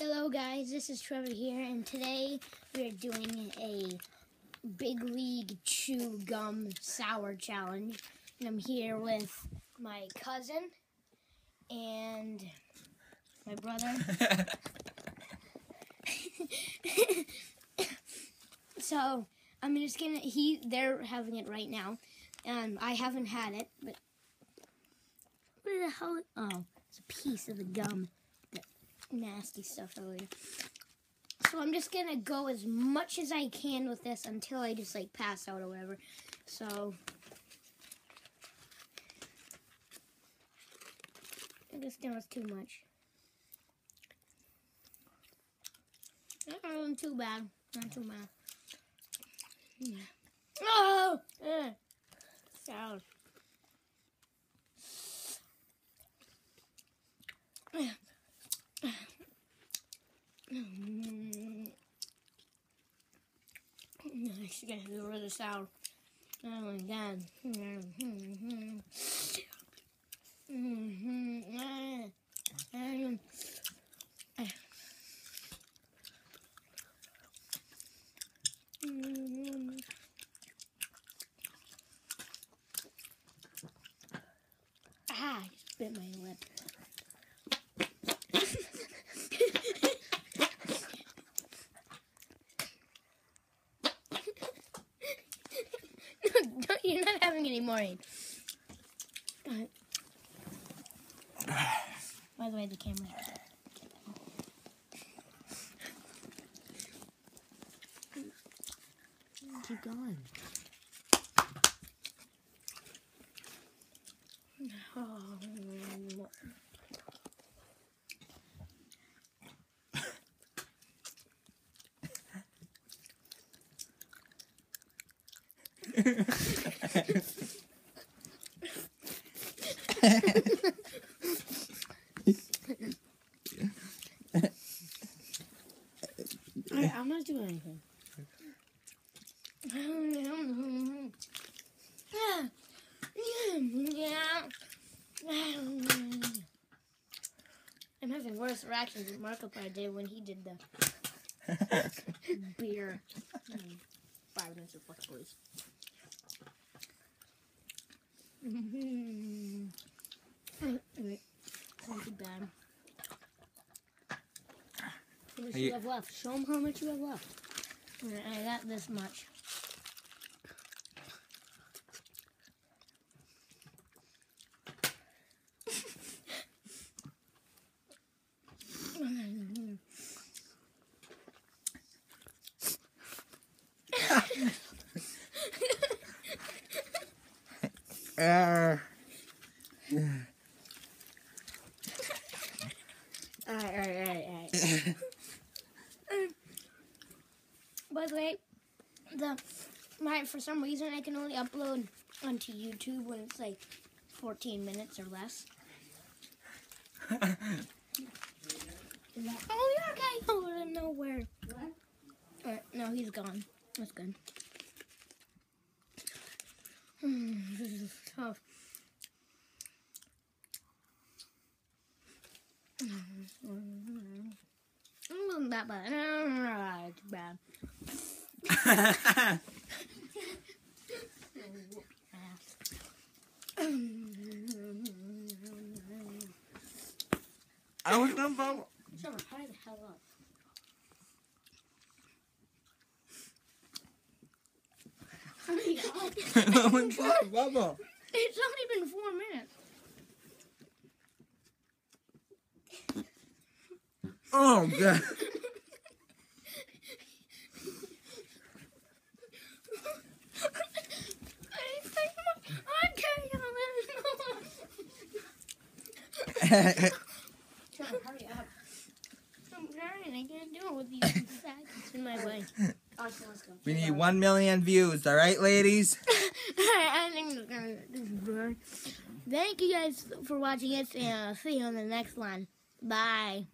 Hello guys, this is Trevor here, and today we're doing a Big League Chew Gum Sour Challenge. And I'm here with my cousin and my brother. so I'm just gonna he they're having it right now. And I haven't had it, but what the hell oh, it's a piece of the gum nasty stuff earlier. So I'm just gonna go as much as I can with this until I just like pass out or whatever. So I guess that was too much. That wasn't too bad. Not too bad. Yeah. Oh! Eh. Sour. Nice, get rid of the sour. Oh my god. Ah, I just bit my lip. You're not having any more. Aid. By the way, the camera. Keep going. Oh. I, I'm not doing anything. I'm having worse reactions than Markiplier did when he did the beer. Five minutes of fuck boys. Not too bad. How much you you- have left? Show them how much you have left. I got this much. Alright, alright, alright. By the way, the my for some reason I can only upload onto YouTube when it's like 14 minutes or less. Oh, you're okay. Oh, I don't know where. Alright, no, he's gone. That's good. This is tough. Wasn't that bad. It's bad. I was bubble. Summer, hurry the hell up. Up. I was gonna. It's only been four minutes. Oh god. Summer, hurry up. I'm trying. I can't do it with these faggots in my way. Let's go. we need one million views, all right, ladies? I think gonna- this is boring. Thank you guys for watching it, and I'll see you on the next one. Bye.